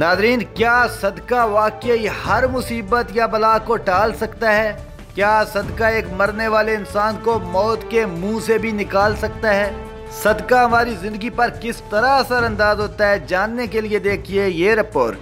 ناظرین کیا صدقہ واقعی ہر مصیبت یا بلا کو ٹال سکتا ہے؟ کیا صدقہ ایک مرنے والے انسان کو موت کے منہ سے بھی نکال سکتا ہے؟ صدقہ ہماری زندگی پر کس طرح اثر انداز ہوتا ہے جاننے کے لیے دیکھیے یہ رپورٹ۔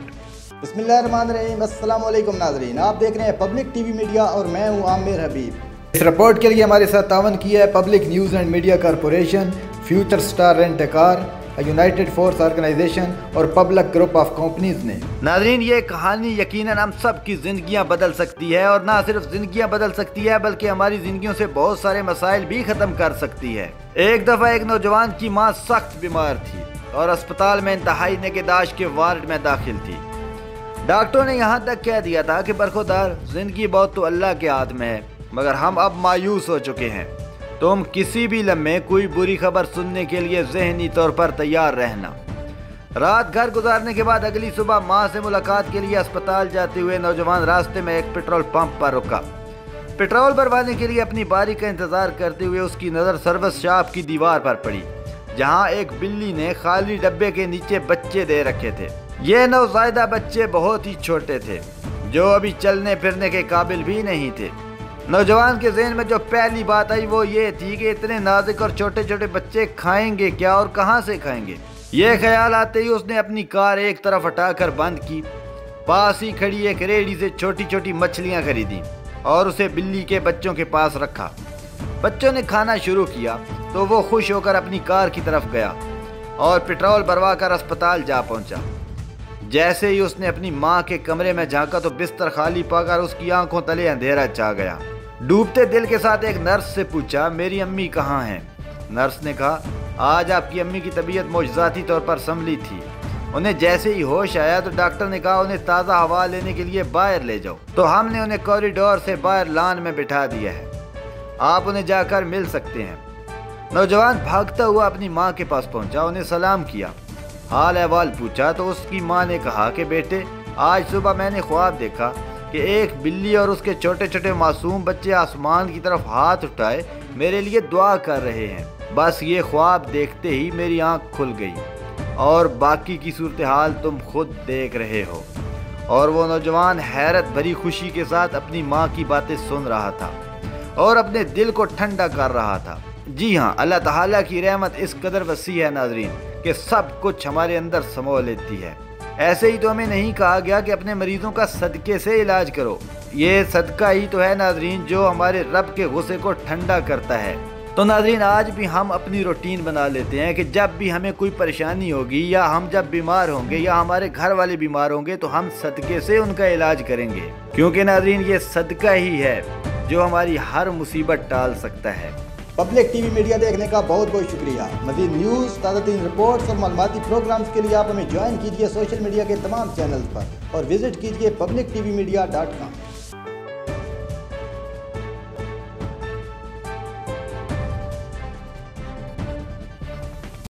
بسم اللہ الرحمن الرحیم السلام علیکم ناظرین آپ دیکھ رہے ہیں پبلک ٹی وی میڈیا اور میں ہوں عامر حبیب۔ اس رپورٹ کے لیے ہمارے ساتھ تعاون کیا ہے public news and media corporation future star rent car united force organization اور پبلک گروپ آف کمپنیز نے ناظرین، یہ کہانی یقیناً ہم سب کی زندگیاں بدل سکتی ہے اور نہ صرف زندگیاں بدل سکتی ہے بلکہ ہماری زندگیوں سے بہت سارے مسائل بھی ختم کر سکتی ہے۔ ایک دفعہ ایک نوجوان کی ماں سخت بیمار تھی اور اسپتال میں انتہائی نگہداشت کے وارڈ میں داخل تھی۔ ڈاکٹروں نے یہاں تک کہہ دیا تھا کہ برخودار زندگی بہت تو اللہ کے ہاتھ میں ہے، مگر ہم اب مایوس ہو چکے ہیں۔ تم کسی بھی لمحے کوئی بری خبر سننے کے لیے ذہنی طور پر تیار رہنا۔ رات گھر گزارنے کے بعد اگلی صبح ماں سے ملاقات کے لیے اسپتال جاتے ہوئے نوجوان راستے میں ایک پٹرول پمپ پر رکا۔ پٹرول بھروانے کے لیے اپنی باری کا انتظار کرتے ہوئے اس کی نظر سروس شاپ کی دیوار پر پڑی، جہاں ایک بلی نے خالی ڈبے کے نیچے بچے دے رکھے تھے۔ یہ نوزائیدہ بچے بہت ہی چھوٹے تھے، جو ابھی چلنے پھرنے کے قابل بھی نہیں تھے۔ نوجوان کے ذہن میں جو پہلی بات آئی وہ یہ تھی کہ اتنے نازک اور چھوٹے چھوٹے بچے کھائیں گے کیا اور کہاں سے کھائیں گے؟ یہ خیال آتے ہی اس نے اپنی کار ایک طرف ہٹا کر بند کی۔ پاس ہی کھڑی ایک ریڑی سے چھوٹی چھوٹی مچھلیاں خریدی اور اسے بلی کے بچوں کے پاس رکھا۔ بچوں نے کھانا شروع کیا تو وہ خوش ہو کر اپنی کار کی طرف گیا اور پٹرول بھروا کر اسپتال جا پہنچا۔ جیسے ہی اس نے اپنی ماں کے کمرے میں جھانکا تو بستر خالی پا کر اس کی آنکھوں تلے اندھیرا چاہ گیا۔ ڈوبتے دل کے ساتھ ایک نرس سے پوچھا، میری امی کہاں ہیں؟ نرس نے کہا، آج آپ کی امی کی طبیعت موجزاتی طور پر سنبھلی تھی۔ انہیں جیسے ہی ہوش آیا تو ڈاکٹر نے کہا، انہیں تازہ ہوا لینے کے لیے باہر لے جاؤ۔ تو ہم نے انہیں کوریڈور سے باہر لان میں بٹھا دیا ہے۔ آپ انہیں جا کر مل سکتے ہیں۔ نوجوان بھاگتا ہوا اپنی ماں کے پاس پہنچا، انہیں سلام کیا۔ حال احوال پوچھا تو اس کی ماں نے کہا کہ، بیٹے، آج صبح میں نے خواب دیکھا۔ کہ ایک بلی اور اس کے چھوٹے چھوٹے معصوم بچے آسمان کی طرف ہاتھ اٹھائے، میرے لیے دعا کر رہے ہیں۔ بس یہ خواب دیکھتے ہی میری آنکھ کھل گئی۔ اور باقی کی صورتحال تم خود دیکھ رہے ہو۔ اور وہ نوجوان حیرت بھری خوشی کے ساتھ اپنی ماں کی باتیں سن رہا تھا۔ اور اپنے دل کو ٹھنڈا کر رہا تھا۔ جی ہاں اللہ تعالیٰ کی رحمت اس قدر وسیع ہے ناظرین کہ سب کچھ ہمارے اندر سمو لیتی ہے۔ ایسے ہی تو ہمیں نہیں کہا گیا کہ اپنے مریضوں کا صدقے سے علاج کرو۔ یہ صدقہ ہی تو ہے ناظرین جو ہمارے رب کے غصے کو ٹھنڈا کرتا ہے۔ تو ناظرین، آج بھی ہم اپنی روٹین بنا لیتے ہیں کہ جب بھی ہمیں کوئی پریشانی ہوگی یا ہم جب بیمار ہوں گے یا ہمارے گھر والے بیمار ہوں گے تو ہم صدقے سے ان کا علاج کریں گے۔ کیونکہ ناظرین، یہ صدقہ ہی ہے جو ہماری ہر مصیبت ٹال سکتا ہے۔ پبلک ٹی وی میڈیا دیکھنے کا بہت بہت شکریہ۔ مزید نیوز تازہ ترین رپورٹس اور معلوماتی پروگرامز کے لیے آپ ہمیں جوائن کیجیے سوشل میڈیا کے تمام چینلز پر اور وزٹ کیجیے public T V media dot com